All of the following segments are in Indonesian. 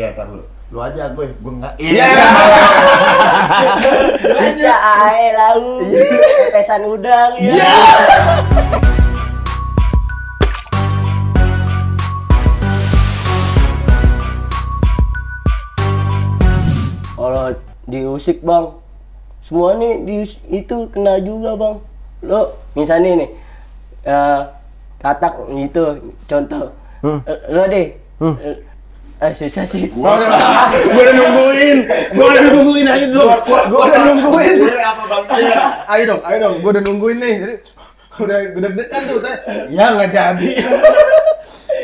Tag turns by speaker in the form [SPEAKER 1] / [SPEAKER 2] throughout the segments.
[SPEAKER 1] Iya, tar lu. Lu aja gue, gue enggak.
[SPEAKER 2] Iya.
[SPEAKER 3] Bisa ae lau. Pepesan udang ya.
[SPEAKER 2] Iya.
[SPEAKER 3] Kalau diusik bang, semua nih di itu kena juga bang. Lo misalnya nih, eh katak itu contoh. Eh, Lo deh, eh, eh, susah sih.
[SPEAKER 2] Gua udah nungguin. Gua udah nungguin ayo dong. Gua udah nungguin.
[SPEAKER 1] Gue apa bang? Iya.
[SPEAKER 2] Ayo dong, ayo dong. Gua udah nungguin nih. Jadi udah udah dekat tuh. teh. Ya nggak jadi.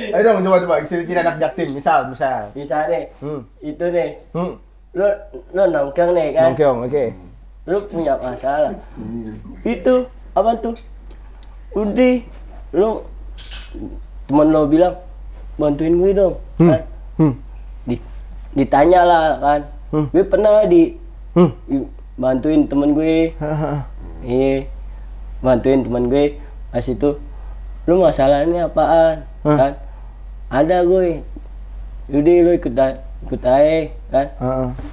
[SPEAKER 2] Ayo dong coba coba ciri-ciri anak jaktim misal misal.
[SPEAKER 3] Misalnya,
[SPEAKER 2] Hmm.
[SPEAKER 3] itu nih,
[SPEAKER 2] Hmm.
[SPEAKER 3] lo lo nongkrong nih kan,
[SPEAKER 2] Nongkrong, oke.
[SPEAKER 3] lo punya masalah. Itu apa tuh? Udah, lo temen lo bilang bantuin gue dong, kan?
[SPEAKER 2] Hmm.
[SPEAKER 3] Di- ditanya lah kan,
[SPEAKER 2] Hmm.
[SPEAKER 3] gue pernah di,
[SPEAKER 2] Hmm.
[SPEAKER 3] bantuin temen gue, iya, bantuin temen gue, pas itu, lu masalahnya apaan,
[SPEAKER 2] Hah?
[SPEAKER 3] kan? Ada gue, udah lu ikut ikut aja, kan?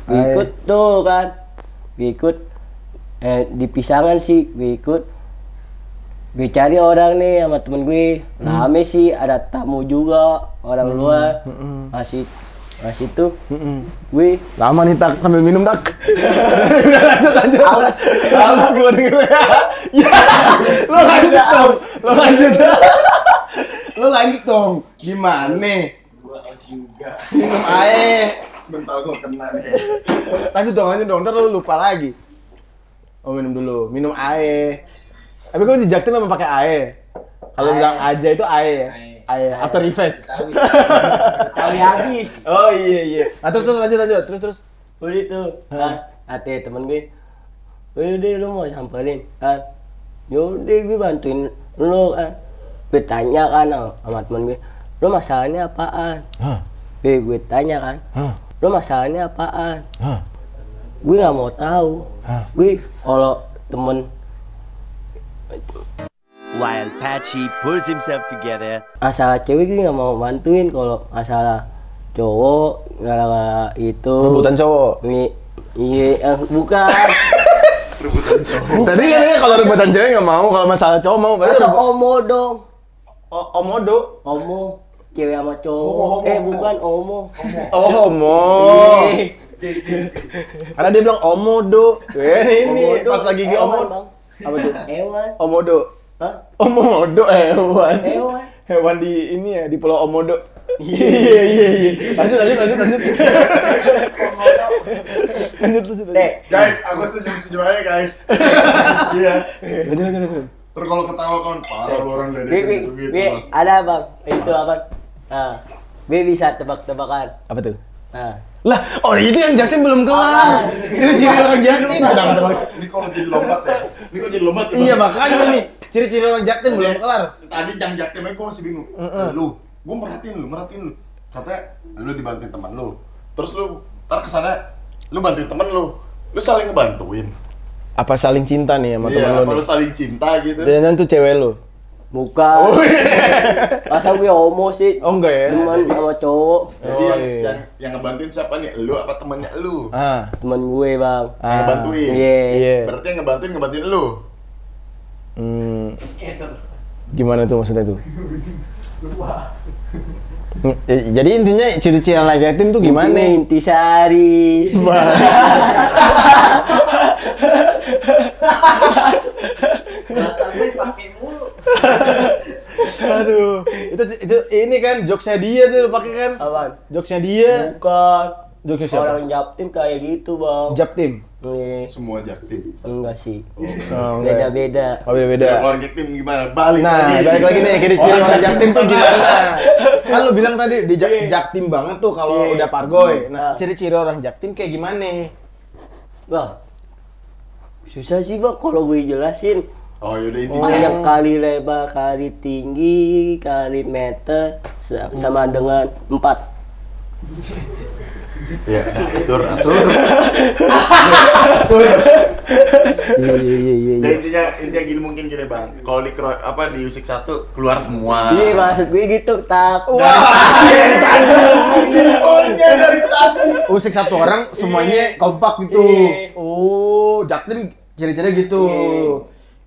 [SPEAKER 3] Gue ikut tuh kan, gue ikut, eh di pisangan sih, gue ikut, gue cari orang nih sama temen gue, rame sih, ada tamu juga, orang luar, masih masih tuh,
[SPEAKER 2] Mm-mm.
[SPEAKER 3] gue
[SPEAKER 2] Lama nih tak sambil minum tak. Udah lanjut lanjut.
[SPEAKER 3] Haus.
[SPEAKER 2] Haus gua denger. Ya. Lo lanjut dong. Lo lanjut. Lo lanjut dong. Gimana?
[SPEAKER 1] Gue haus juga.
[SPEAKER 2] Minum air.
[SPEAKER 1] Bentar gue kena nih.
[SPEAKER 2] Lanjut dong, lanjut dong. Ntar lo lupa lagi. Oh minum dulu. Minum air. Tapi kok di Jaktim memang pakai air. Kalau bilang aja itu air ya.
[SPEAKER 1] Air.
[SPEAKER 2] Air. After effects.
[SPEAKER 3] Kali habis.
[SPEAKER 2] Oh iya iya. Nah, terus terus lanjut lanjut. Terus terus.
[SPEAKER 3] Udah tuh, kan, hati temen gue. Udah lu mau samperin, kan. Yaudah gue bantuin lu kan. Gue tanya kan sama- temen gue. Lu masalahnya apaan?
[SPEAKER 2] Hah.
[SPEAKER 3] Gue, gue tanya kan.
[SPEAKER 2] Hah.
[SPEAKER 3] Lu masalahnya apaan?
[SPEAKER 2] Hah.
[SPEAKER 3] Gue nggak mau tahu.
[SPEAKER 2] Hah.
[SPEAKER 3] Gue kalau temen
[SPEAKER 4] While Patchy pulls himself together,
[SPEAKER 3] masalah cewek gue nggak mau bantuin kalau masalah cowok gara-gara itu
[SPEAKER 2] Rebutan cowok.
[SPEAKER 3] Ini- iya eh, bukan
[SPEAKER 2] Tadi kan dia kalau rebutan cewek nggak mau, kalau masalah cowok mau.
[SPEAKER 3] Masa omo dong
[SPEAKER 2] O- Omodo.
[SPEAKER 3] omo cewek sama cowok
[SPEAKER 1] Homo, homo.
[SPEAKER 3] eh bukan omo
[SPEAKER 2] Oh, homo.
[SPEAKER 3] Iya.
[SPEAKER 2] Karena dia bilang omodo. Eh, ini
[SPEAKER 3] Omodo,
[SPEAKER 2] pas lagi
[SPEAKER 3] hewan,
[SPEAKER 2] omo. Apa tuh?
[SPEAKER 3] hewan
[SPEAKER 2] Omodo.
[SPEAKER 3] Hah?
[SPEAKER 2] Omodo eh, hewan.
[SPEAKER 3] Hewan.
[SPEAKER 2] Hewan di ini ya, di Pulau Omodo. Iya iya iya. iya. Lanjut lanjut lanjut lanjut. Lanjut lanjut.
[SPEAKER 3] Dek,
[SPEAKER 1] Guys, aku setuju setuju aja guys. Iya.
[SPEAKER 2] Lanjut lanjut lanjut.
[SPEAKER 1] Terus kalau ketawa kan parah lu orang
[SPEAKER 3] bi,
[SPEAKER 1] gitu gitu.
[SPEAKER 3] ada bang, itu apa? Nah, Bi bisa tebak-tebakan.
[SPEAKER 2] Apa tuh?
[SPEAKER 3] Nah,
[SPEAKER 2] Lah, oh itu yang jaktim belum kelar. Itu ciri orang jaktim udah nggak terlalu.
[SPEAKER 1] Ini kalau jadi lompat ya. Ini kalau jadi lompat tuh.
[SPEAKER 2] Iya makanya nih, ciri-ciri orang jaktim belum kelar.
[SPEAKER 1] Tadi yang jaktim aja gue masih bingung. Lu, gue merhatiin lu, merhatiin lu. Katanya lu dibantuin teman lu. Terus lu ntar ke sana, lu bantuin temen lu. Lu saling ngebantuin.
[SPEAKER 2] Apa saling cinta nih sama
[SPEAKER 1] Iya,
[SPEAKER 2] temen
[SPEAKER 1] apa
[SPEAKER 2] lo
[SPEAKER 1] lu saling cinta gitu.
[SPEAKER 2] Jangan tuh cewek lu.
[SPEAKER 3] Bukan.
[SPEAKER 2] Oh, iya.
[SPEAKER 3] Masa gue homo sih?
[SPEAKER 2] Oh enggak ya?
[SPEAKER 3] Teman sama cowok,
[SPEAKER 1] Jadi
[SPEAKER 2] Oh,
[SPEAKER 1] yang,
[SPEAKER 2] iya.
[SPEAKER 1] yang yang ngebantuin siapa nih? Lu apa temennya lu?
[SPEAKER 2] Ah.
[SPEAKER 3] teman gue bang.
[SPEAKER 1] Yang
[SPEAKER 2] Ah.
[SPEAKER 1] ngebantuin.
[SPEAKER 3] Iya.
[SPEAKER 2] Iya.
[SPEAKER 1] Berarti yang ngebantuin ngebantuin lu.
[SPEAKER 2] Hmm. Gimana tuh maksudnya tuh? Eh, Jadi intinya ciri-ciri anak yatim tuh gimana?
[SPEAKER 3] Intinya Intisari.
[SPEAKER 5] Bahasa gue.
[SPEAKER 2] Aduh, itu itu ini kan jokesnya dia tuh pakai kan?
[SPEAKER 3] Apaan?
[SPEAKER 2] Jokesnya dia.
[SPEAKER 3] Bukan.
[SPEAKER 2] Jokesnya siapa?
[SPEAKER 3] Orang Japtim kayak gitu bang.
[SPEAKER 2] Japtim.
[SPEAKER 3] Nih,
[SPEAKER 1] Semua jaktim.
[SPEAKER 3] enggak sih.
[SPEAKER 2] Oh, enggak.
[SPEAKER 3] Beda-beda.
[SPEAKER 2] Oh, beda-beda.
[SPEAKER 1] Ya, jaktim gimana? Balik
[SPEAKER 2] Nah,
[SPEAKER 1] lagi.
[SPEAKER 2] balik lagi nih, ciri-ciri orang jaktim tuh gimana? Kan lu bilang tadi di Jak-
[SPEAKER 3] Iya.
[SPEAKER 2] jaktim banget tuh kalau
[SPEAKER 3] Iya.
[SPEAKER 2] udah pargoy. Nah,
[SPEAKER 3] Nah.
[SPEAKER 2] ciri-ciri orang jaktim kayak gimana?
[SPEAKER 3] Bang, susah sih bang kalau gue jelasin.
[SPEAKER 1] Oh, yaudah intinya.
[SPEAKER 3] Banyak kali lebar, kali tinggi, kali meter, sa- sama dengan empat.
[SPEAKER 1] Ya, atur, atur. atur.
[SPEAKER 2] Iya iya iya iya.
[SPEAKER 1] Dan intinya intinya gini mungkin gini bang. Kalau di kro- apa di Usik satu keluar semua.
[SPEAKER 3] Iya maksud gue gitu tak.
[SPEAKER 1] Simpelnya dari tadi.
[SPEAKER 2] Usik satu orang semuanya kompak gitu.
[SPEAKER 3] Iya.
[SPEAKER 2] Oh, Jaktim ciri-ciri gitu.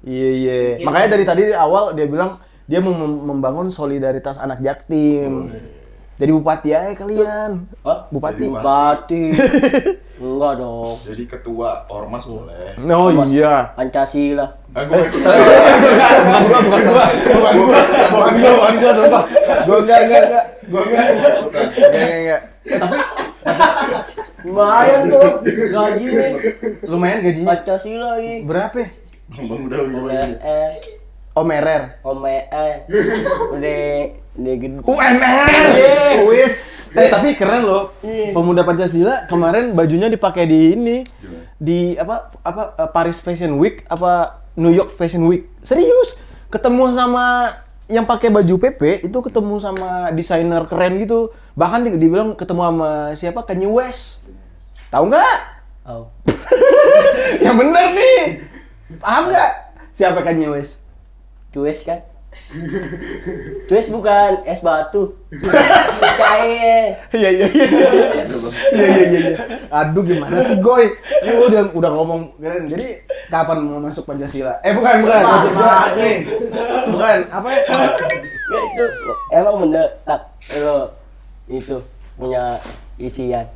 [SPEAKER 2] Iya iya. Makanya dari tadi di awal dia bilang dia mau mem- membangun solidaritas anak Jaktim. Jadi bupati aja kalian.
[SPEAKER 3] Hah?
[SPEAKER 2] Bupati.
[SPEAKER 3] Bupati. Enggak dong.
[SPEAKER 1] Jadi ketua ormas boleh.
[SPEAKER 2] Oh iya.
[SPEAKER 3] Pancasila.
[SPEAKER 1] Ah, gue ikut
[SPEAKER 2] bukan gua, bukan gua, bukan gua, bukan gua, bukan gua, sumpah. Gua enggak, enggak, enggak. Gua enggak, enggak, enggak, enggak, enggak. Eh, tapi
[SPEAKER 3] Lumayan tuh gajinya.
[SPEAKER 2] lumayan gajinya.
[SPEAKER 3] Pancasila ini.
[SPEAKER 2] Berapa? Ya?
[SPEAKER 1] Bang bang udah gimana?
[SPEAKER 3] UMR,
[SPEAKER 2] Oh, merer.
[SPEAKER 3] OMR, udah udah gede.
[SPEAKER 2] UMR. Wis. Eh, tapi keren loh. Pemuda Pancasila kemarin bajunya dipakai di ini. Di apa apa eh, Paris Fashion Week apa New York Fashion Week. Serius. Ketemu sama yang pakai baju PP itu ketemu sama desainer keren gitu. Bahkan di- dibilang ketemu sama siapa? Kanye West. Tahu nggak?
[SPEAKER 3] Oh.
[SPEAKER 2] Yang bener nih. Paham nggak? Siapa Kanye West?
[SPEAKER 3] Cues kan? Cues bukan es batu. Cair.
[SPEAKER 2] Iya iya iya. Iya iya iya. iya. Aduh gimana sih Goy? Lu udah udah ngomong keren. Jadi kapan mau masuk Pancasila? Eh bukan bukan
[SPEAKER 3] Masih.
[SPEAKER 2] nih. Bukan apa ya?
[SPEAKER 3] Ya itu emang bener tak lo itu punya isian.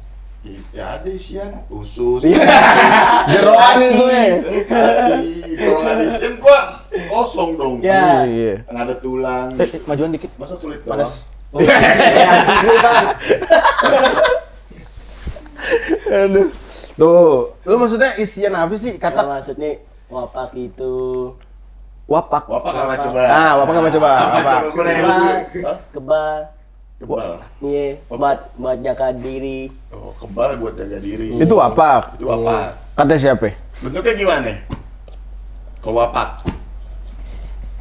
[SPEAKER 1] Ya ada isian usus.
[SPEAKER 2] Jeroan itu ya.
[SPEAKER 1] Kalau nggak ada isian gua kosong dong.
[SPEAKER 3] Ya.
[SPEAKER 2] Iya.
[SPEAKER 1] Nggak ada tulang.
[SPEAKER 2] Eh, eh, majuan dikit.
[SPEAKER 1] Masa kulit doang?
[SPEAKER 2] Panas.
[SPEAKER 3] Ya,
[SPEAKER 2] Aduh. Tuh, lu maksudnya isian apa sih?
[SPEAKER 3] Kata maksudnya wapak itu
[SPEAKER 2] wapak.
[SPEAKER 1] Wapak apa coba?
[SPEAKER 2] Ah, wapak apa coba?
[SPEAKER 1] Apa
[SPEAKER 2] Wapak.
[SPEAKER 3] kebal, Kebal. iya, buat buat jaga diri.
[SPEAKER 1] Oh, kebal buat jaga diri.
[SPEAKER 2] Itu wapak.
[SPEAKER 1] Itu apa?
[SPEAKER 2] Kata siapa?
[SPEAKER 1] Bentuknya gimana? Kalau wapak.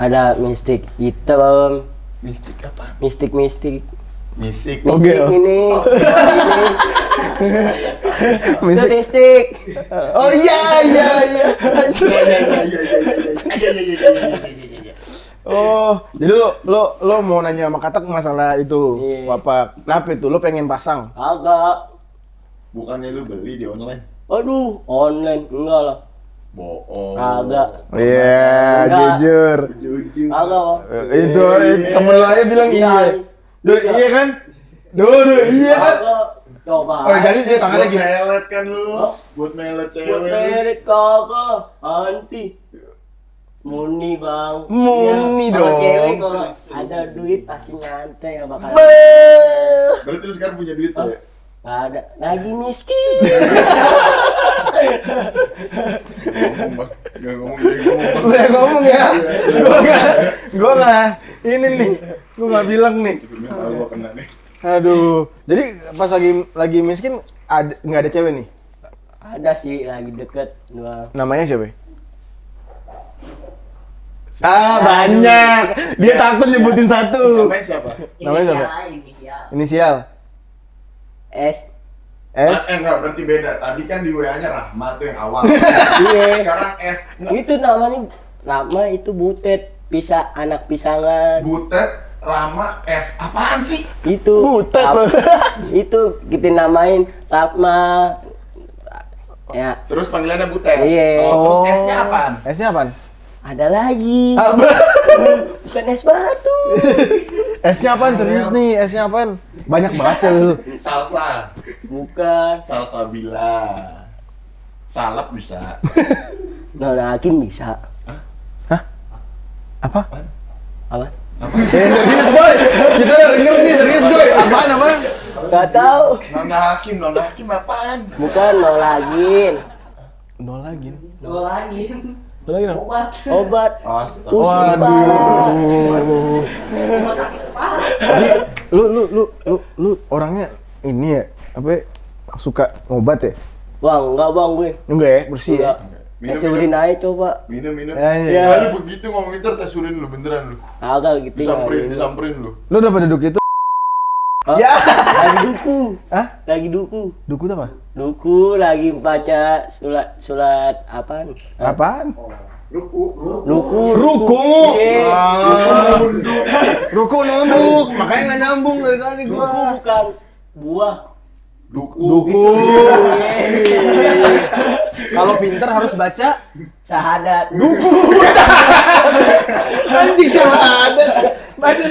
[SPEAKER 3] Ada mistik hitam,
[SPEAKER 1] Mistik apa?
[SPEAKER 3] mistik mistik.
[SPEAKER 1] Mistik.
[SPEAKER 2] Oke.
[SPEAKER 3] Mistik ini, ini. itu mistik.
[SPEAKER 2] Oh iya iya iya.
[SPEAKER 1] Iya, iya, iya, iya, iya, iya,
[SPEAKER 2] Oh, jadi lo lo lo mau nanya sama Katak masalah itu
[SPEAKER 3] Iya.
[SPEAKER 2] wapak. Kenapa itu? Lo pengen pasang?
[SPEAKER 3] Agak.
[SPEAKER 1] Bukannya lu beli di online?
[SPEAKER 3] Aduh, online enggak lah.
[SPEAKER 1] Bohong.
[SPEAKER 3] Agak.
[SPEAKER 2] Iya,
[SPEAKER 3] Enggak.
[SPEAKER 2] jujur.
[SPEAKER 1] Jujur.
[SPEAKER 3] Agak.
[SPEAKER 2] Itu eh, temen lo aja bilang iya.
[SPEAKER 3] Iya.
[SPEAKER 2] Duh, iya kan? Duh, duh, iya kan?
[SPEAKER 3] Coba.
[SPEAKER 2] Oh, jadi dia tangannya
[SPEAKER 1] Buat
[SPEAKER 2] gini.
[SPEAKER 1] melet kan lu.
[SPEAKER 3] Hah?
[SPEAKER 1] Buat melet
[SPEAKER 3] Buat
[SPEAKER 1] cewek lu.
[SPEAKER 3] merit kagak. Anti. Muni bang.
[SPEAKER 2] Muni
[SPEAKER 3] Ya,
[SPEAKER 2] dong.
[SPEAKER 3] Kalau cewek kalau ada duit pasti nyantai ya bakal.
[SPEAKER 1] Berarti lu sekarang punya duit ya?
[SPEAKER 3] Gak ada. Lagi miskin.
[SPEAKER 1] Ngomong bang. Gak ngomong dia ngomong.
[SPEAKER 2] Lo yang ngomong ya? Gua nggak, gua nggak. Ini nih, gua nggak bilang nih.
[SPEAKER 1] Kena nih.
[SPEAKER 2] Aduh, jadi pas lagi lagi miskin ada nggak ada cewek nih?
[SPEAKER 3] ada sih lagi deket doang.
[SPEAKER 2] Namanya siapa? Ah banyak. Dia takut nyebutin satu.
[SPEAKER 1] Namanya siapa?
[SPEAKER 2] Namanya siapa?
[SPEAKER 5] Inisial.
[SPEAKER 2] Inisial.
[SPEAKER 3] S.
[SPEAKER 2] S.
[SPEAKER 1] Ah, eh enggak berarti beda. Tadi kan di WA-nya Rahmat tuh yang awal.
[SPEAKER 3] Iya.
[SPEAKER 1] Sekarang S. Enggak.
[SPEAKER 3] itu namanya nama itu butet pisah anak pisangan
[SPEAKER 1] Butet, Rama, S. Apaan sih?
[SPEAKER 3] itu
[SPEAKER 2] Butet loh.
[SPEAKER 3] itu kita namain Ratma ya
[SPEAKER 1] Terus panggilannya Butet.
[SPEAKER 3] Iya.
[SPEAKER 1] Oh, terus S-nya apaan?
[SPEAKER 2] S-nya apaan?
[SPEAKER 3] Ada lagi
[SPEAKER 2] Apa?
[SPEAKER 3] bukan es batu
[SPEAKER 2] S-nya apaan? Serius nih, S-nya apaan? Banyak banget cewek lu.
[SPEAKER 1] Salsa.
[SPEAKER 3] bukan
[SPEAKER 1] Salsabila. Salap bisa.
[SPEAKER 3] Nona Hakim bisa
[SPEAKER 2] Apa?
[SPEAKER 3] apa
[SPEAKER 2] Eh, serius boy. Kita udah denger nih, serius boy. Apaan apaan?
[SPEAKER 3] Gak tahu
[SPEAKER 1] Nona Hakim, Nona Hakim apaan?
[SPEAKER 3] bukan nolagin
[SPEAKER 2] Nol lagi.
[SPEAKER 5] Dua lagi.
[SPEAKER 2] Dong.
[SPEAKER 5] Obat.
[SPEAKER 3] obat
[SPEAKER 1] Astaga.
[SPEAKER 2] Waduh.
[SPEAKER 5] Obat.
[SPEAKER 2] Jadi, lu lu lu lu lu orangnya ini ya apa ya, suka ngobat ya?
[SPEAKER 3] bang enggak bang gue
[SPEAKER 2] Enggak ya, bersih ya.
[SPEAKER 3] enggak
[SPEAKER 1] Minum,
[SPEAKER 3] es urin aja coba
[SPEAKER 1] Minum, minum.
[SPEAKER 2] Ya.
[SPEAKER 3] Ya.
[SPEAKER 1] Ah, lu begitu ngomong itu tes urin lu beneran lu.
[SPEAKER 3] agak gitu
[SPEAKER 1] Disamperin,
[SPEAKER 3] ya.
[SPEAKER 1] disamperin lu.
[SPEAKER 2] Lu dapat duduk itu
[SPEAKER 3] Oh,
[SPEAKER 2] Ya.
[SPEAKER 3] Lagi duku.
[SPEAKER 2] Hah?
[SPEAKER 3] Lagi duku.
[SPEAKER 2] Duku itu apa?
[SPEAKER 3] Duku lagi baca surat surat apaan?
[SPEAKER 2] Apaan?
[SPEAKER 1] Ruku, ruku.
[SPEAKER 3] Duku.
[SPEAKER 2] Ruku.
[SPEAKER 3] Iya.
[SPEAKER 2] Ah. Ruku nunduk, makanya nggak nyambung dari tadi
[SPEAKER 3] Duku
[SPEAKER 2] gua.
[SPEAKER 3] bukan buah.
[SPEAKER 1] Duku.
[SPEAKER 2] Duku. Kalau pinter harus baca
[SPEAKER 3] Sahadat.
[SPEAKER 2] anjing sama ada. Baca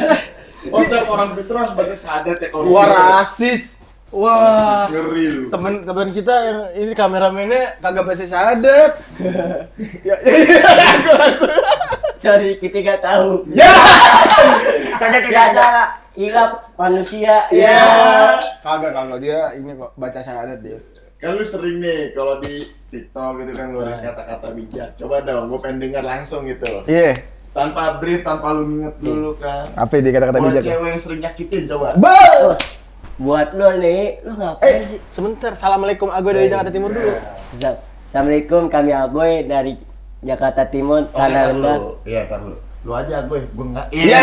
[SPEAKER 1] Oh, setiap orang pintar harus baca syahadat ya kalau
[SPEAKER 2] Wah
[SPEAKER 1] gitu.
[SPEAKER 2] rasis. Wah.
[SPEAKER 1] Ngeri lu.
[SPEAKER 2] Temen temen kita yang ini kameramennya kagak baca syahadat. ya, ya, ya, gua langsung.
[SPEAKER 3] Sorry, kita nggak tahu.
[SPEAKER 2] Ya.
[SPEAKER 3] Kagak biasa hilap manusia.
[SPEAKER 2] Ya.
[SPEAKER 3] Ya.
[SPEAKER 2] Kagak kagak dia ini kok baca syahadat dia.
[SPEAKER 1] Kan lu sering nih kalau di TikTok gitu kan ngeluarin kata-kata bijak. Coba dong, gue pengen dengar langsung gitu.
[SPEAKER 2] Iya.
[SPEAKER 1] Tanpa brief, tanpa lu nginget dulu kan.
[SPEAKER 2] Apa dia kata-kata
[SPEAKER 1] Buat
[SPEAKER 2] bijak? ya?
[SPEAKER 1] cewek yang sering nyakitin coba.
[SPEAKER 2] Bal.
[SPEAKER 3] Buat lo nih, lo ngapain
[SPEAKER 2] Eh,
[SPEAKER 3] sih?
[SPEAKER 2] sebentar. Assalamualaikum Agoy dari Jakarta Timur dulu.
[SPEAKER 3] Assalamualaikum. Kami Agoy dari Jakarta Timur,
[SPEAKER 1] Oh,
[SPEAKER 3] Tanah
[SPEAKER 1] iya,
[SPEAKER 3] Rendah.
[SPEAKER 1] lu. Iya, tar lu. Lu aja gue, gue enggak.
[SPEAKER 2] Iya.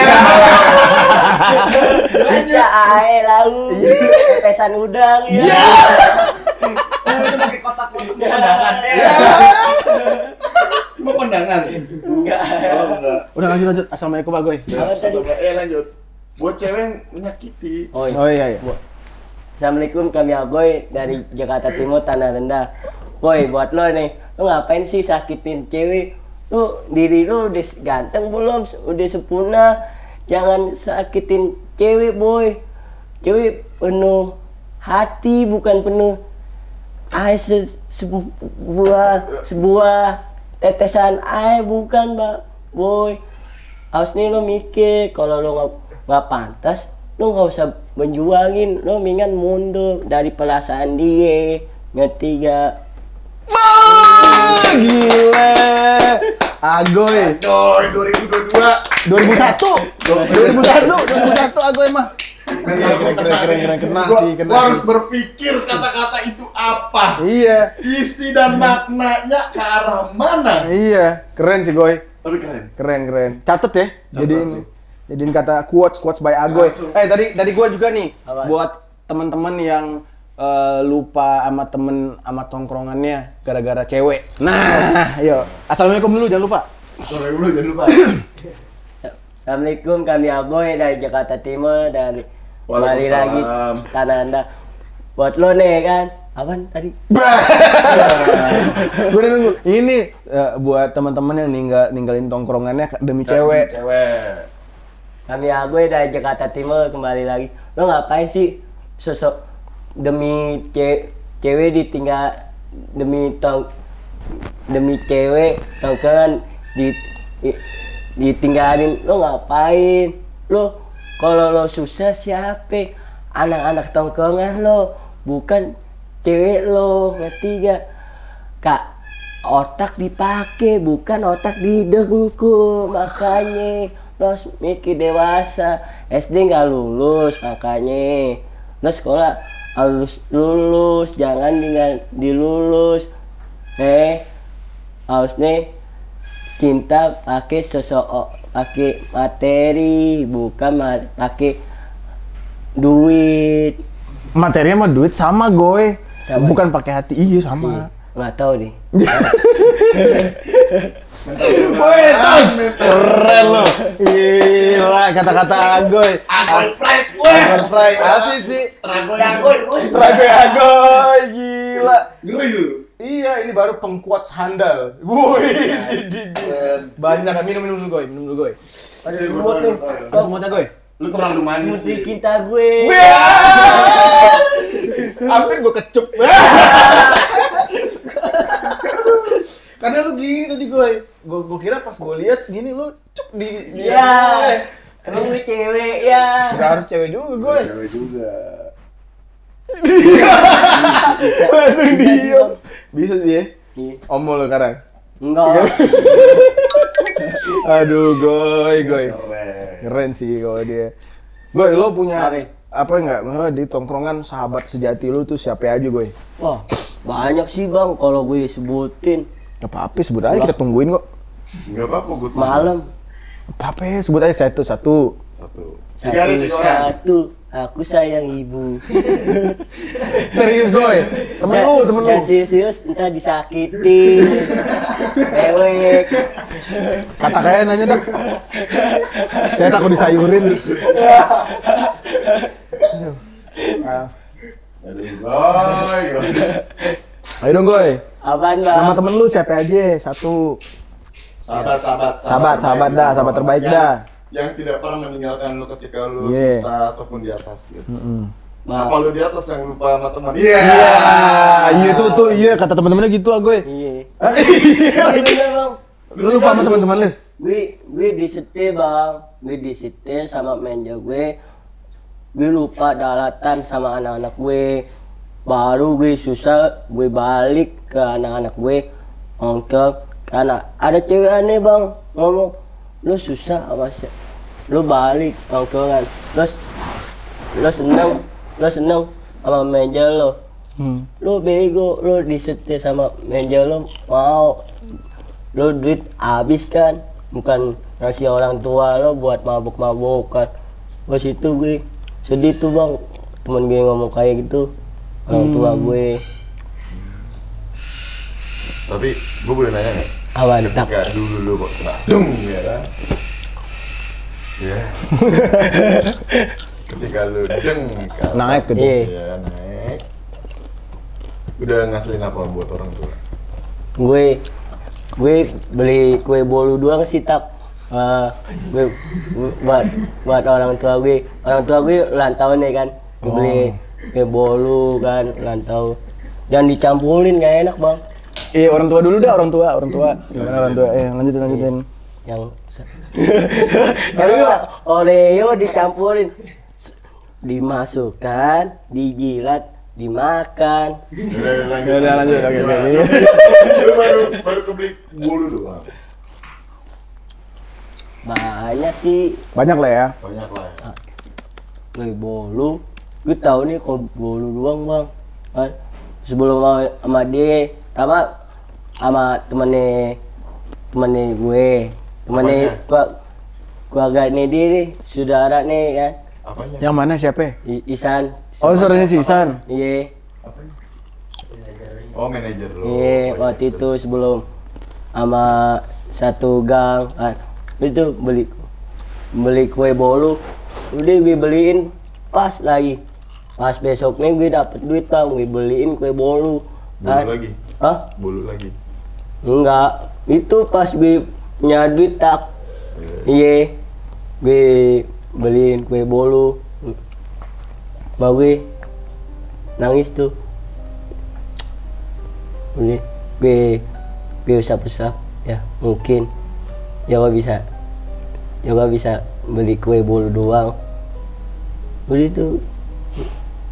[SPEAKER 3] Bisa ae lau. Tetesan udang ya.
[SPEAKER 2] Iya.
[SPEAKER 1] Pakai kotak. Iya. Cuma kondangan.
[SPEAKER 3] Enggak.
[SPEAKER 1] Oh, enggak.
[SPEAKER 2] Udah lanjut lanjut. Assalamualaikum.
[SPEAKER 3] Apa tadi?
[SPEAKER 1] Coba, eh lanjut. Buat cewek yang menyakiti.
[SPEAKER 3] Oh, iya.
[SPEAKER 2] Oh iya iya.
[SPEAKER 3] Assalamualaikum, kami Agoy dari Jakarta Timur, Tanah Rendah. Woi, buat lo nih, lo ngapain sih sakitin cewek? Lu diri lu udah ganteng belum? Udah sempurna. Jangan sakitin cewek, boy. Cewek penuh hati, bukan penuh air se- sebuah sebuah tetesan air bukan, Mbak. Boy. Harusnya lo mikir kalau lo nggak nggak pantas, lo nggak usah menjuangin, lo mendingan mundur dari perasaan dia. Ngerti gak?
[SPEAKER 2] Ah, gila. Agoy.
[SPEAKER 1] Doi, 2022.
[SPEAKER 2] 2001. 2001. 2001 Agoy mah.
[SPEAKER 1] Keren,
[SPEAKER 2] keren, keren, keren, kena sih, kena
[SPEAKER 1] Gua harus berpikir kata-kata itu apa.
[SPEAKER 2] Iya.
[SPEAKER 1] Isi dan maknanya ke arah mana.
[SPEAKER 2] Iya, keren sih Goy.
[SPEAKER 1] Tapi keren.
[SPEAKER 2] Keren keren. Catet ya. Jadi. Jadiin kata quotes quotes by Agoy.
[SPEAKER 1] Langsung.
[SPEAKER 2] Eh tadi dari gua juga nih buat teman-teman yang eh, lupa sama temen sama tongkrongannya gara-gara cewek. Nah, ayo. Assalamualaikum dulu jangan lupa.
[SPEAKER 1] Sorry dulu, jangan lupa.
[SPEAKER 3] Assalamualaikum, kami Agoy dari Jakarta Timur dan kembali lagi. Tanah Anda. Buat lo nih kan, apaan tadi?
[SPEAKER 2] Gue udah nunggu. Ini eh, buat teman-teman yang ninggal ninggalin tongkrongannya demi cewek.
[SPEAKER 1] Cewek.
[SPEAKER 3] Kami Agoy dari Jakarta Timur kembali lagi. Lo ngapain sih sosok demi ce cewek ditinggal demi tong demi cewek tongkrongan di, di- ditinggalin lo ngapain? Lo kalau lo susah siapa? Anak-anak tongkrongan lo bukan cewek lo ngerti gak? Kak otak dipakai bukan otak didengkul makanya lo mikir dewasa. SD nggak lulus makanya. Lo sekolah harus lulus jangan dengan dilulus eh harus nih cinta pakai sosok pakai materi bukan pakai duit
[SPEAKER 2] Materinya mah duit sama goy.
[SPEAKER 3] Sama.
[SPEAKER 2] Bukan pakai hati. Iya sama.
[SPEAKER 3] nggak tahu nih
[SPEAKER 2] Woi, tos. Keren lo. Gila kata-kata Agoy.
[SPEAKER 1] Agoy pride gue.
[SPEAKER 2] Agoy asli sih.
[SPEAKER 1] Teragoy agoy. gue.
[SPEAKER 2] Agoy Agoy gila.
[SPEAKER 1] Ngeri lu.
[SPEAKER 2] Iya, ini baru pengkuat handal. Woi, di, di, di. banyak minum minum dulu goy, minum dulu goy.
[SPEAKER 1] Ayo,
[SPEAKER 3] semut nih.
[SPEAKER 2] Semutnya goy?
[SPEAKER 1] Lu terlalu manis sih.
[SPEAKER 3] cinta gue
[SPEAKER 2] Hampir gue kecup. Karena lu gini tadi gue, gue gue kira pas gue lihat gini lu cuk di
[SPEAKER 3] Iya Emang gue cewek ya
[SPEAKER 2] Gak harus cewek juga gue.
[SPEAKER 1] Cewek juga.
[SPEAKER 2] Langsung diem. Bisa sih ya.
[SPEAKER 3] Iya.
[SPEAKER 2] Omol lu sekarang.
[SPEAKER 3] Enggak
[SPEAKER 2] Aduh, goy, goy.
[SPEAKER 1] Keren.
[SPEAKER 2] Sih kalau dia. Goy, lo punya
[SPEAKER 3] Apa?
[SPEAKER 2] apa enggak? Maksudnya di tongkrongan sahabat sejati lu tuh siapa aja, goy?
[SPEAKER 3] Wah banyak sih bang kalau gue sebutin
[SPEAKER 2] Gak apa-apa, sebut aja kita tungguin kok.
[SPEAKER 1] Enggak apa-apa gue.
[SPEAKER 3] Malam
[SPEAKER 2] Apa-apa, sebut aja satu-satu.
[SPEAKER 1] Satu.
[SPEAKER 3] Satu,
[SPEAKER 1] Tiga tiga orang.
[SPEAKER 3] satu aku sayang ibu.
[SPEAKER 2] Serius goy. Temen lu, temen lu.
[SPEAKER 3] Dan serius entah disakiti. Ewek.
[SPEAKER 2] Kata kayak nanya dah. Saya takut disayurin.
[SPEAKER 1] Aduh, goy.
[SPEAKER 2] Ayo dong goy.
[SPEAKER 3] Apaan bang?
[SPEAKER 2] Nama temen lu siapa aja? Satu.
[SPEAKER 1] Sahabat, sahabat,
[SPEAKER 2] Sahabat, sahabat dah, sahabat terbaik
[SPEAKER 1] Yang-
[SPEAKER 2] dah.
[SPEAKER 1] Yang tidak pernah meninggalkan lu ketika lu
[SPEAKER 2] Iya.
[SPEAKER 1] susah ataupun di atas gitu.
[SPEAKER 3] Bang.
[SPEAKER 1] Apa lu di atas yang lupa sama teman? Iya.
[SPEAKER 2] Ah, iya tuh tuh iya kata temen-temennya gitu ah gue.
[SPEAKER 3] Iya.
[SPEAKER 2] Ah,
[SPEAKER 3] Iya bener bang.
[SPEAKER 2] Lu lupa sama teman-teman lu?
[SPEAKER 3] Gue gue disetir bang. Gue disetir sama manajer gue. Gue lupa dalatan sama anak-anak gue. Baru gue susah, gue balik ke anak-anak gue. Ongkel, karena ada cewek aneh bang ngomong, lu susah apa sih? Lu balik ongkelan, terus lu seneng, lu seneng sama manajer lo.
[SPEAKER 2] Hmm.
[SPEAKER 3] Lu bego, lu disetir sama manajer lo mau lo duit habis kan bukan ngasih orang tua lo buat mabuk-mabukan pas itu gue sedih tuh bang temen gue ngomong kayak gitu orang tua gue
[SPEAKER 1] Tapi gue boleh nanya nggak?
[SPEAKER 3] awan tak
[SPEAKER 1] dulu lu kok kena dung ya kan? Iya. Ketika lu deng
[SPEAKER 2] Naik gitu.
[SPEAKER 3] Iya.
[SPEAKER 1] Iya, naik. Udah ngasilin apa buat orang tua?
[SPEAKER 3] gue gue beli kue bolu doang sih tak Eh, gue buat buat orang tua gue orang tua gue ulang tahun nih kan gue beli kue bolu kan ulang tahun jangan dicampurin gak enak bang
[SPEAKER 2] Iya orang tua dulu dah orang tua orang tua. Gimana orang tua? Eh lanjutin lanjutin.
[SPEAKER 3] yang Karena Oreo dicampurin dimasukkan, dijilat, dimakan.
[SPEAKER 1] Lanjut.
[SPEAKER 2] Udah lanjut oke oke.
[SPEAKER 1] Baru baru kebeli bulu doang.
[SPEAKER 3] Banyak sih
[SPEAKER 2] Banyak lah ya.
[SPEAKER 1] Banyak lah. ya.
[SPEAKER 3] gue bolu. Gue tahu nih kok bolu doang bang. Kan, Sebelum sama, sama dia, sama sama temennya temennya gue, temennya gua keluarga ini dia nih, saudara nih kan,
[SPEAKER 1] Apanya?
[SPEAKER 2] Yang mana siapa?
[SPEAKER 3] I- Isan.
[SPEAKER 2] Oh saudaranya si Isan.
[SPEAKER 3] Iya.
[SPEAKER 1] Oh, manajer lu.
[SPEAKER 3] Iya, waktu itu sebelum sama satu gang kan itu beli beli kue bolu udah gue beliin pas lagi. Pas besoknya gue dapet duit bang. Gue beliin kue bolu.
[SPEAKER 1] Bulu
[SPEAKER 3] kan?
[SPEAKER 1] lagi.
[SPEAKER 3] Hah?
[SPEAKER 1] Bulu lagi.
[SPEAKER 3] enggak. Itu pas gue punya duit tak. Iya gue beliin kue bolu. Baru gue nangis tuh. Udah gue gue usap-usap. Ya mungkin. Ya gak bisa. Ya gak bisa beli kue bolu doang udah itu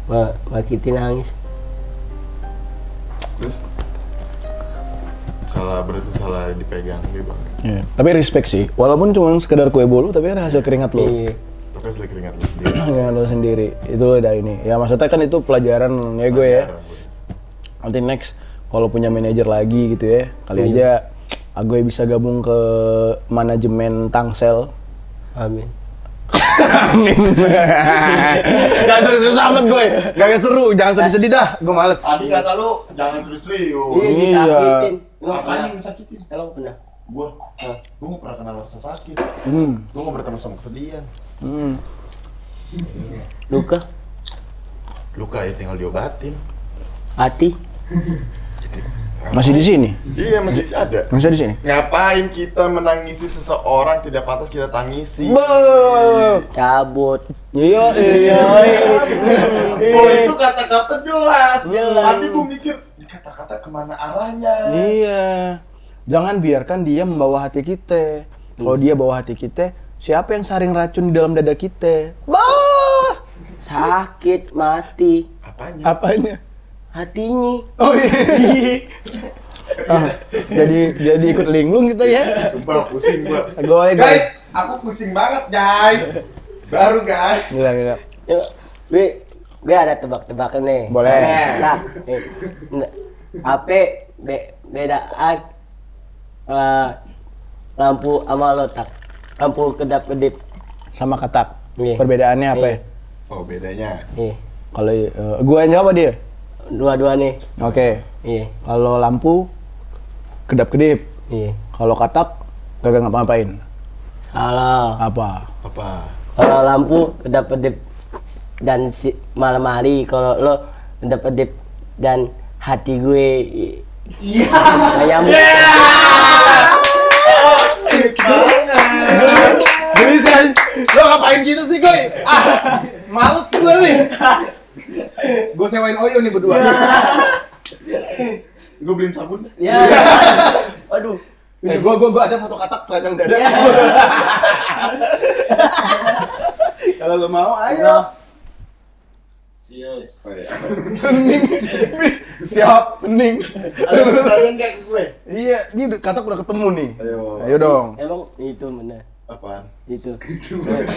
[SPEAKER 3] Ma, Mbak Kitty nangis
[SPEAKER 1] Terus salah berarti salah dipegang gitu bang.
[SPEAKER 2] Iya. Tapi respect sih. Walaupun cuma sekedar kue bolu tapi ada hasil keringat lo.
[SPEAKER 3] iya
[SPEAKER 1] Tapi hasil keringat lu sendiri.
[SPEAKER 2] Keringat lo sendiri. Itu ada ini. Ya maksudnya kan itu pelajaran ya gue ya. Nanti next kalau punya manajer lagi gitu ya, kali aja Agoy bisa gabung ke manajemen Tangsel.
[SPEAKER 3] Amin.
[SPEAKER 2] Gak serius amat gue. Gak seru, jangan sedih-sedih dah. Gue males.
[SPEAKER 1] Tadi kata lu jangan serius-serius.
[SPEAKER 3] iya
[SPEAKER 2] Iya.
[SPEAKER 3] disakitin
[SPEAKER 1] yang disakitin?
[SPEAKER 3] emang pernah
[SPEAKER 1] Gua,
[SPEAKER 3] Hah?
[SPEAKER 1] gua gak pernah kenal rasa sakit.
[SPEAKER 2] Hmm.
[SPEAKER 1] Gua gak bertemu sama kesedihan.
[SPEAKER 2] Hmm.
[SPEAKER 3] luka
[SPEAKER 1] Luka ya tinggal diobatin.
[SPEAKER 3] hati
[SPEAKER 2] Masih di sini?
[SPEAKER 1] Iya masih ada.
[SPEAKER 2] Masih di sini?
[SPEAKER 1] Ngapain kita menangisi seseorang tidak pantas kita tangisi?
[SPEAKER 3] cabut
[SPEAKER 2] Iya, iya.
[SPEAKER 1] Oh itu kata-kata jelas.
[SPEAKER 3] Jelas.
[SPEAKER 1] Tapi gua mikir kata-kata ke mana arahnya?
[SPEAKER 2] Iya. Jangan biarkan dia membawa hati kita. Kalau dia bawa hati kita, siapa yang saring racun di dalam dada kita? Bah!
[SPEAKER 3] sakit mati
[SPEAKER 1] Apanya?
[SPEAKER 2] Apanya?
[SPEAKER 3] Hatinya
[SPEAKER 2] Oh iya. Ah, jadi jadi ikut linglung kita ya.
[SPEAKER 1] Sumpah pusing gua.
[SPEAKER 2] Gue guys.
[SPEAKER 1] Guys, aku pusing banget guys. Baru guys.
[SPEAKER 2] Gila, gila.
[SPEAKER 3] Yuk, gue gue ada tebak-tebakan nih
[SPEAKER 2] Boleh.
[SPEAKER 3] nah nih, n- apa be, bedaan eh, lampu sama lotak lampu kedap kedip
[SPEAKER 2] Sama katak.
[SPEAKER 3] Iya.
[SPEAKER 2] Perbedaannya apa ya?
[SPEAKER 3] Iya.
[SPEAKER 1] Oh, bedanya.
[SPEAKER 3] Iya.
[SPEAKER 2] Kalau uh, gue yang jawab dia?
[SPEAKER 3] Dua-dua nih.
[SPEAKER 2] Oke.
[SPEAKER 3] Iya.
[SPEAKER 2] Kalau lampu kedap-kedip.
[SPEAKER 3] Iya.
[SPEAKER 2] Kalau katak kagak ngapa-ngapain.
[SPEAKER 3] Salah.
[SPEAKER 2] Apa?
[SPEAKER 1] Apa?
[SPEAKER 3] Kalau lampu kedap-kedip dan si malam hari kalau lo kedap-kedip dan hati gue Iya. nyamuk.
[SPEAKER 2] Bisa. Lo ngapain gitu sih, Goy? Ah, males gue nih. Gue sewain Oyo nih berdua.
[SPEAKER 1] Gue beliin sabun.
[SPEAKER 3] Ya. Waduh.
[SPEAKER 2] Eh, gue gue gue ada foto katak telanjang dada. Kalau lo mau, ayo.
[SPEAKER 1] Oh, iya.
[SPEAKER 2] Bening. Siap, bening.
[SPEAKER 1] Ada pertanyaan ke gue?
[SPEAKER 2] Iya, ini udah- katak udah ketemu nih.
[SPEAKER 1] Ayo.
[SPEAKER 2] Ayo dong.
[SPEAKER 3] Emang itu mana?
[SPEAKER 1] Apaan?
[SPEAKER 3] Itu.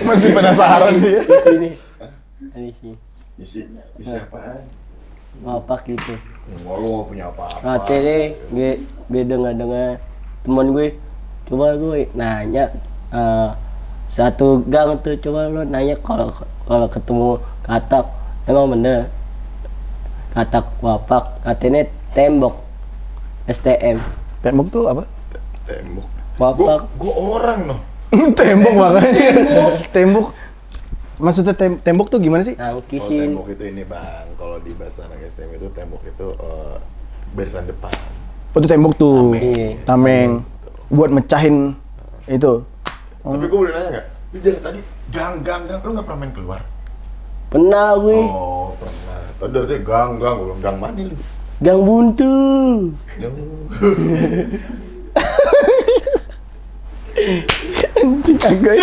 [SPEAKER 2] Masih penasaran dia.
[SPEAKER 3] Di sini. Di sini.
[SPEAKER 1] Isi, isi apaan?
[SPEAKER 3] Ngapak gitu.
[SPEAKER 1] Oh, lu nggak punya apa-apa.
[SPEAKER 3] Nah, deh, gue gue dengar dengar teman gue coba gue nanya eh, satu gang tuh coba lo nanya kalau kalau ketemu katak emang bener katak wapak katanya tembok STM
[SPEAKER 2] Tembok tuh apa?
[SPEAKER 1] Tembok.
[SPEAKER 3] wapak
[SPEAKER 1] Gue orang noh.
[SPEAKER 2] tembok makanya. tembok. Maksudnya tem- tembok tuh gimana sih?
[SPEAKER 1] Kalau
[SPEAKER 3] nangkisin
[SPEAKER 1] tembok itu ini bang, kalau di bahasa anak STM itu tembok itu eh, barisan depan.
[SPEAKER 2] Oh, itu tembok tuh.
[SPEAKER 3] Iya.
[SPEAKER 2] Tameng. Buat mecahin itu.
[SPEAKER 1] Tapi gue boleh nanya nggak? Lu dari tadi gang gang gang, lu nggak pernah main keluar?
[SPEAKER 3] pernah gue
[SPEAKER 1] Oh pernah. Tadi dari tadi gang gang, gue bilang gang mana lu?
[SPEAKER 3] gang buntu
[SPEAKER 1] Yo.
[SPEAKER 2] Anjing agoy.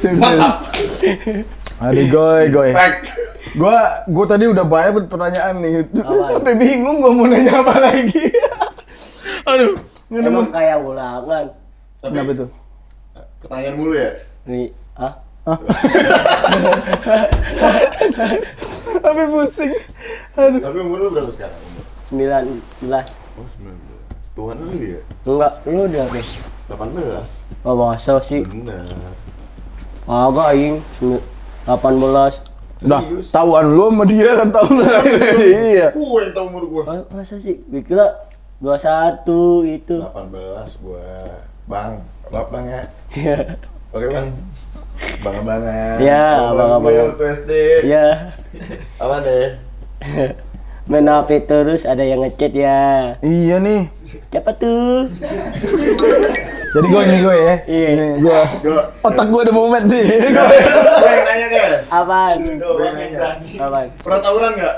[SPEAKER 2] Sip, sip. Aduh, goy, goy. Gua gua tadi udah banyak banget pertanyaan nih. Sampai bingung gua mau nanya apa lagi. Aduh,
[SPEAKER 3] emang kayak ulangan
[SPEAKER 1] Tapi
[SPEAKER 2] Kenapa itu?
[SPEAKER 1] pertanyaan mulu ya.
[SPEAKER 3] nih ah
[SPEAKER 2] Sampai pusing. Aduh.
[SPEAKER 1] Tapi umur lu berapa sekarang? Umur?
[SPEAKER 3] 19
[SPEAKER 1] Oh 19. Tuhan lu ya?
[SPEAKER 3] enggak lu udah deh
[SPEAKER 1] 18.
[SPEAKER 3] oh masa sih
[SPEAKER 1] Bener.
[SPEAKER 3] agak aing Sembi- 18
[SPEAKER 2] Dah,
[SPEAKER 1] Serius?
[SPEAKER 2] tahuan lu sama dia kan tahu Iya.
[SPEAKER 1] Gue yang tau umur gue.
[SPEAKER 3] Ah, masa sih gue kira 21 itu
[SPEAKER 1] 18 gua. Bang, maaf bang ya. Oke bang. Bang-abangan.
[SPEAKER 3] Iya, abang-abangan.
[SPEAKER 1] Gue SD.
[SPEAKER 3] ya
[SPEAKER 1] Apa deh?
[SPEAKER 3] main HP terus ada yang ngechat ya
[SPEAKER 2] Iya nih.
[SPEAKER 3] siapa tuh
[SPEAKER 2] Jadi gue nih gue ya.
[SPEAKER 3] Iya.
[SPEAKER 2] Nih, gua
[SPEAKER 1] Gue.
[SPEAKER 2] otak gue ada momen nih.
[SPEAKER 1] Gue yang nanya deh.
[SPEAKER 3] apaan
[SPEAKER 1] Gue yang nanya.
[SPEAKER 3] apaan
[SPEAKER 1] Pernah tawuran nggak?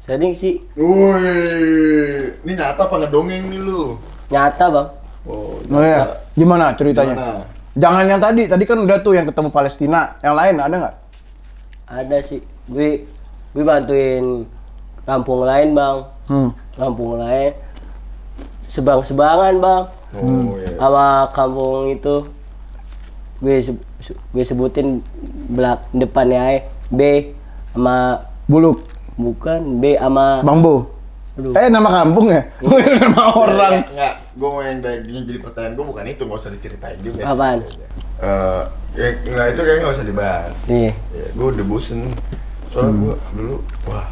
[SPEAKER 3] sering sih
[SPEAKER 1] Wih, ini nyata apa ngedongeng nih lu?
[SPEAKER 3] nyata bang
[SPEAKER 1] Oh,
[SPEAKER 2] Oh ya, gimana ceritanya?
[SPEAKER 1] Gimana?
[SPEAKER 2] Jangan yang tadi, tadi kan udah tuh yang ketemu Palestina. Yang lain ada nggak?
[SPEAKER 3] ada sih gue gue bantuin kampung lain bang
[SPEAKER 2] Hmm.
[SPEAKER 3] kampung lain sebang-sebangan bang
[SPEAKER 1] Oh iya.
[SPEAKER 3] sama kampung itu gue se- gue sebutin belak depannya B sama
[SPEAKER 2] Buluk,
[SPEAKER 3] bukan B sama
[SPEAKER 2] Bambu.
[SPEAKER 3] aduh
[SPEAKER 2] Eh nama kampung ya? nama orang.
[SPEAKER 1] Enggak, enggak. Gue mau yang dari yang jadi pertanyaan gue bukan itu, nggak usah diceritain juga.
[SPEAKER 3] Apaan?
[SPEAKER 1] Eh, ya, enggak itu kayaknya nggak usah dibahas.
[SPEAKER 3] iya
[SPEAKER 1] Ya, gue udah bosen. Soalnya gue dulu, wah,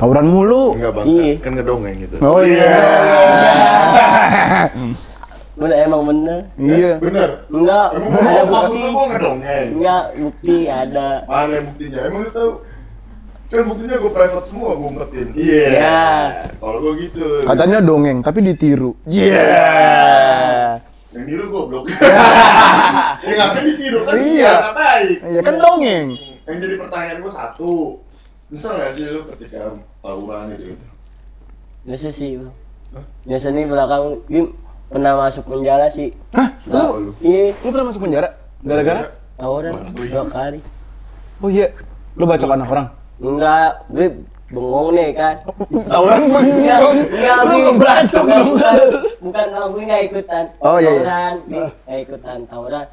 [SPEAKER 2] Tawuran mulu.
[SPEAKER 1] enggak bang,
[SPEAKER 3] Iya.
[SPEAKER 1] kan ngedongeng gitu.
[SPEAKER 2] Oh iya.
[SPEAKER 3] bener emang bener
[SPEAKER 2] Iya.
[SPEAKER 1] Bener.
[SPEAKER 3] enggak
[SPEAKER 1] Emang
[SPEAKER 3] ada bukti
[SPEAKER 1] gue ngedongeng?
[SPEAKER 3] enggak bukti ada
[SPEAKER 1] Mana buktinya? Emang lu tahu? Kan buktinya gue private semua gue umpetin. Iya.
[SPEAKER 3] Iya.
[SPEAKER 1] Kalau gue gitu.
[SPEAKER 2] Katanya dongeng, tapi ditiru.
[SPEAKER 1] Iya. Yang niru goblok. ya ngapain ditiru kan?
[SPEAKER 2] Iya.
[SPEAKER 1] Nggak baik.
[SPEAKER 2] Iya kan dongeng.
[SPEAKER 1] Yang jadi pertanyaan gue satu. Bisa nggak sih lu ketika tawuran itu?
[SPEAKER 3] biasa sih bang biasa nih belakang gue pernah masuk penjara sih
[SPEAKER 2] Hah? Lu,
[SPEAKER 3] iya
[SPEAKER 2] lu pernah masuk penjara? Gara-gara?
[SPEAKER 3] tawuran dua kali
[SPEAKER 2] Oh iya. Lu bacok anak orang?
[SPEAKER 3] enggak gue bengong nih kan
[SPEAKER 2] Tawuran
[SPEAKER 3] Enggak,
[SPEAKER 2] bengong.
[SPEAKER 3] enggak,
[SPEAKER 2] Lu ngebacok
[SPEAKER 3] bukan,
[SPEAKER 2] dong.
[SPEAKER 3] bukan, bukan, gue nggak ikutan
[SPEAKER 2] Oh, iya, iya.
[SPEAKER 3] tawuran, gue nggak ikutan tawuran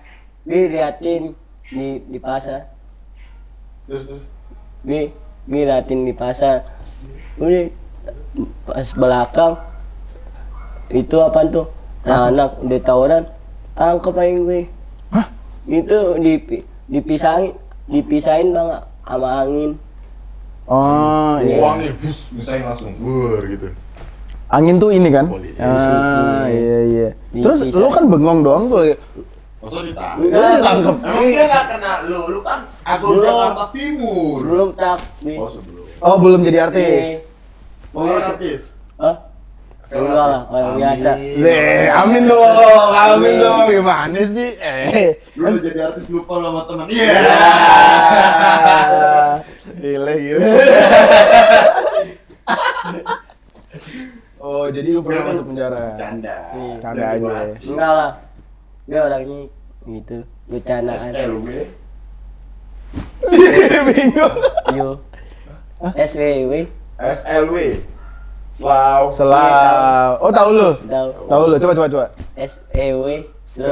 [SPEAKER 3] gue liatin di di pasar
[SPEAKER 1] Terus terus.
[SPEAKER 3] gue gue liatin di pasar udah pas belakang itu apa tuh anak-anak udah tawuran tangkep aja gue
[SPEAKER 2] Hah?
[SPEAKER 3] itu dipi- dipisahin dipisahin bang sama angin.
[SPEAKER 2] Oh, iya.
[SPEAKER 1] Uangnya bus, misalnya langsung bur gitu.
[SPEAKER 2] Angin tuh ini kan?
[SPEAKER 1] Poli.
[SPEAKER 2] Ah, iya iya.
[SPEAKER 3] Di
[SPEAKER 2] Terus lu kan bengong doang tuh.
[SPEAKER 1] Masa ditangkap?
[SPEAKER 3] Enggak.
[SPEAKER 2] Ditangkep.
[SPEAKER 1] Emang dia nggak kena lu, lu kan
[SPEAKER 3] Belum.
[SPEAKER 1] Jakarta Timur.
[SPEAKER 3] Belum tak.
[SPEAKER 1] Oh sebelum.
[SPEAKER 2] Oh, belum jadi
[SPEAKER 3] Iya.
[SPEAKER 2] artis.
[SPEAKER 1] Oh lu artis.
[SPEAKER 3] Hah? Enggak lah, orang biasa.
[SPEAKER 2] Zeh, amin dong, amin dong. Gimana sih? Eh.
[SPEAKER 1] Lu udah jadi artis lupa lu sama teman. Iya.
[SPEAKER 2] Gile, gile. oh, jadi lu pernah masuk penjara.
[SPEAKER 1] Canda.
[SPEAKER 3] Iya.
[SPEAKER 2] Canda aja.
[SPEAKER 3] Enggak lah. Dia orangnya gitu, bercandaan.
[SPEAKER 1] SLW.
[SPEAKER 2] Bingung.
[SPEAKER 3] Yo. SWW.
[SPEAKER 1] SLW. Slow.
[SPEAKER 2] Selau. Oh, tahu lu.
[SPEAKER 3] Tahu.
[SPEAKER 2] Tahu lu. Coba coba coba.
[SPEAKER 3] SEW.
[SPEAKER 1] It.